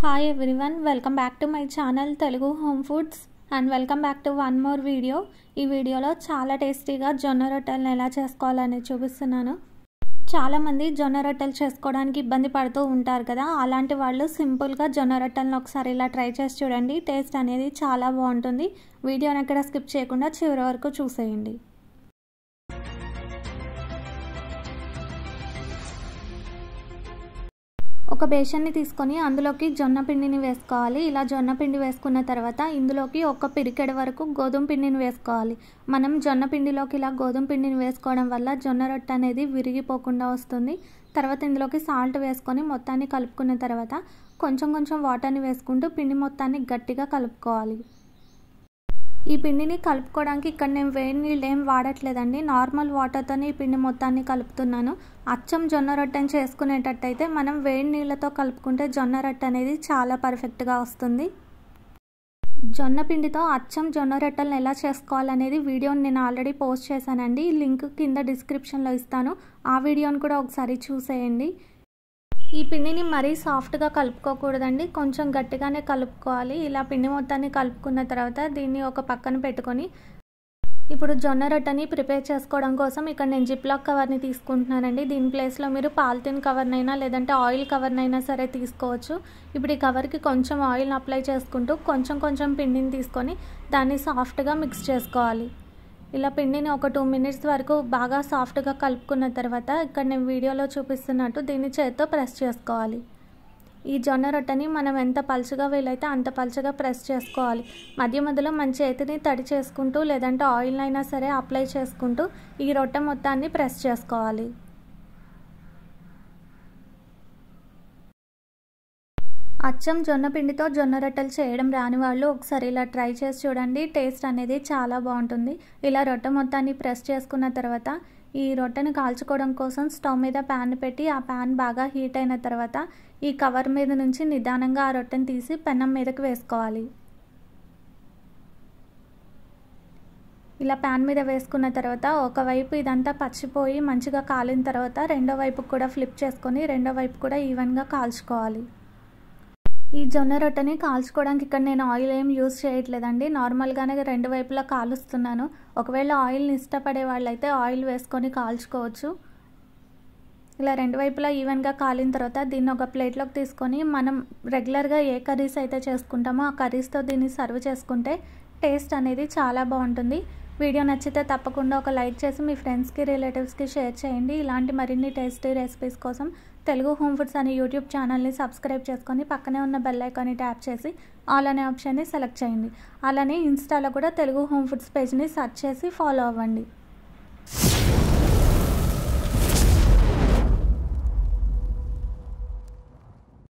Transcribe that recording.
Hi everyone welcome back to my channel Telugu home foods and welcome back to one more video ఈ వీడియోలో చాలా టేస్టీగా జొన్న రొట్టెలను ఎలా చేసుకోవాలని చూపిస్తున్నాను. చాలామంది జొన్న రొట్టెలు చేసుకోవడానికి ఇబ్బంది పడుతూ ఉంటారు కదా అలాంటి వాళ్ళు సింపుల్గా జొన్న రొట్టెలను ఒకసారి ఇలా ట్రై చేసి చూడండి. టేస్ట్ అనేది చాలా బాగుంటుంది. వీడియోని ఎక్కడ స్కిప్ చేయకుండా చివరి వరకు చూసేయండి. ఒక బేషన్ని తీసుకొని అందులోకి జొన్న పిండిని వేసుకోవాలి. ఇలా జొన్న పిండి వేసుకున్న తర్వాత ఇందులోకి ఒక పిరికెడు వరకు గోధుమ పిండిని వేసుకోవాలి. మనం జొన్న పిండిలోకి ఇలా గోధుమ పిండిని వేసుకోవడం వల్ల జొన్న రొట్టె అనేది విరిగిపోకుండా వస్తుంది. తర్వాత ఇందులోకి సాల్ట్ వేసుకొని మొత్తాన్ని కలుపుకున్న తర్వాత కొంచెం కొంచెం వాటర్ని వేసుకుంటూ పిండి మొత్తాన్ని గట్టిగా కలుపుకోవాలి. ఈ పిండిని కలుపుకోవడానికి ఇక్కడ నేను వేడి నీళ్ళు ఏం వాడట్లేదండి. నార్మల్ వాటర్తోనే ఈ పిండి మొత్తాన్ని కలుపుతున్నాను. అచ్చం జొన్న రొట్టెని చేసుకునేటట్టయితే మనం వేడి నీళ్ళతో కలుపుకుంటే జొన్న రొట్టె అనేది చాలా పర్ఫెక్ట్గా వస్తుంది. జొన్న పిండితో అచ్చం జొన్న రొట్టెలను ఎలా చేసుకోవాలనేది వీడియోని నేను ఆల్రెడీ పోస్ట్ చేశానండి. లింక్ కింద డిస్క్రిప్షన్లో ఇస్తాను. ఆ వీడియోని కూడా ఒకసారి చూసేయండి. ఈ పిండిని మరీ సాఫ్ట్గా కలుపుకోకూడదండి. కొంచెం గట్టిగానే కలుపుకోవాలి. ఇలా పిండి మొత్తాన్ని కలుపుకున్న తర్వాత దీన్ని ఒక పక్కన పెట్టుకొని ఇప్పుడు జొన్న రొట్టెని ప్రిపేర్ చేసుకోవడం కోసం ఇక్కడ నేను జిప్లాక్ కవర్ని తీసుకుంటున్నానండి. దీని ప్లేస్లో మీరు పాలిథిన్ కవర్నైనా లేదంటే ఆయిల్ కవర్నైనా సరే తీసుకోవచ్చు. ఇప్పుడు ఈ కవర్కి కొంచెం ఆయిల్ని అప్లై చేసుకుంటూ కొంచెం కొంచెం పిండిని తీసుకొని దాన్ని సాఫ్ట్గా మిక్స్ చేసుకోవాలి. ఇలా పిండిని ఒక టూ మినిట్స్ వరకు బాగా సాఫ్ట్గా కలుపుకున్న తర్వాత ఇక్కడ నేను వీడియోలో చూపిస్తున్నట్టు దీన్ని చేత్తో ప్రెస్ చేసుకోవాలి. ఈ జొన్న రొట్టెని మనం ఎంత పలుచగా వీలైతే అంత పలుచగా ప్రెస్ చేసుకోవాలి. మధ్య మధ్యలో మన చేతిని తడి చేసుకుంటూ లేదంటే ఆయిల్ అయినా సరే అప్లై చేసుకుంటూ ఈ రొట్టె మొత్తాన్ని ప్రెస్ చేసుకోవాలి. అచ్చం జొన్న పిండితో జొన్న రొట్టెలు చేయడం రాని వాళ్ళు ఒకసారి ఇలా ట్రై చేసి చూడండి. టేస్ట్ అనేది చాలా బాగుంటుంది. ఇలా రొట్టె మొత్తాన్ని ప్రెస్ చేసుకున్న తర్వాత ఈ రొట్టెను కాల్చుకోవడం కోసం స్టవ్ మీద ప్యాన్ పెట్టి ఆ ప్యాన్ బాగా హీట్ అయిన తర్వాత ఈ కవర్ మీద నుంచి నిదానంగా ఆ రొట్టెను తీసి పెనం మీదకి వేసుకోవాలి. ఇలా ప్యాన్ మీద వేసుకున్న తర్వాత ఒకవైపు ఇదంతా పచ్చిపోయి మంచిగా కాలిన తర్వాత రెండో వైపు కూడా ఫ్లిప్ చేసుకొని రెండో వైపు కూడా ఈవెన్గా కాల్చుకోవాలి. ఈ జొన్న రొట్టెని కాల్చుకోవడానికి ఇక్కడ నేను ఆయిల్ ఏం యూజ్ చేయట్లేదండి. నార్మల్గానే రెండు వైపులా కాలుస్తున్నాను. ఒకవేళ ఆయిల్ని ఇష్టపడే వాళ్ళైతే ఆయిల్ వేసుకొని కాల్చుకోవచ్చు. ఇలా రెండు వైపులా ఈవెన్గా కాలిన తర్వాత దీన్ని ఒక ప్లేట్లోకి తీసుకొని మనం రెగ్యులర్గా ఏ కర్రీస్ అయితే చేసుకుంటామో ఆ కర్రీస్తో దీన్ని సర్వ్ చేసుకుంటే టేస్ట్ అనేది చాలా బాగుంటుంది. వీడియో నచ్చితే తప్పకుండా ఒక లైక్ చేసి మీ ఫ్రెండ్స్కి రిలేటివ్స్కి షేర్ చేయండి. ఇలాంటి మరిన్ని టేస్టీ రెసిపీస్ కోసం తెలుగు హోమ్ ఫుడ్స్ అనే యూట్యూబ్ ఛానల్ని సబ్స్క్రైబ్ చేసుకొని పక్కనే ఉన్న బెల్ ఐకాన్ని ట్యాప్ చేసి ఆల్ అనే ఆప్షన్ని సెలెక్ట్ చేయండి. అలానే ఇన్స్టాలో కూడా తెలుగు హోమ్ ఫుడ్స్ పేజ్ని సెర్చ్ చేసి ఫాలో అవ్వండి.